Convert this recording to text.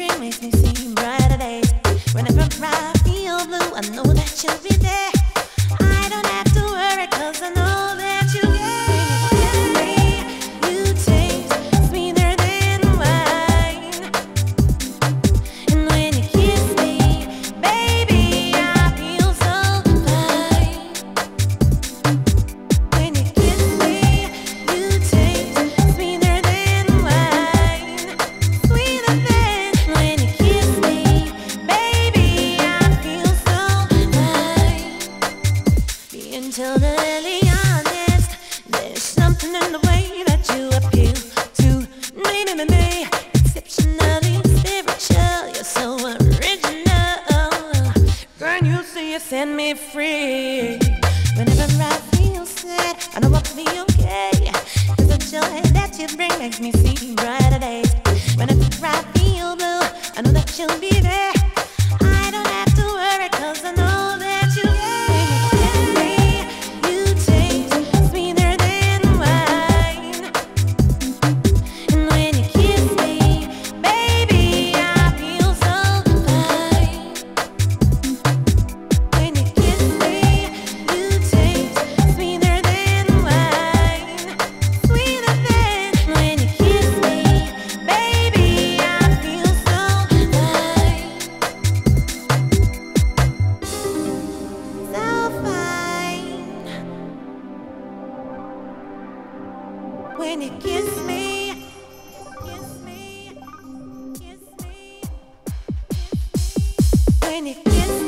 you makes me see brighter days. Whenever I feel blue, I know that you'll be there. Being totally honest, there's something in the way that you appeal to me, me, me, me. Exceptionally spiritual, you're so original. Girl, you see, you set me free. Whenever I feel sad, I know I'll be okay. 'Cause the joy that you bring makes me see brighter When you kiss me, kiss me, kiss me, kiss me. When you kiss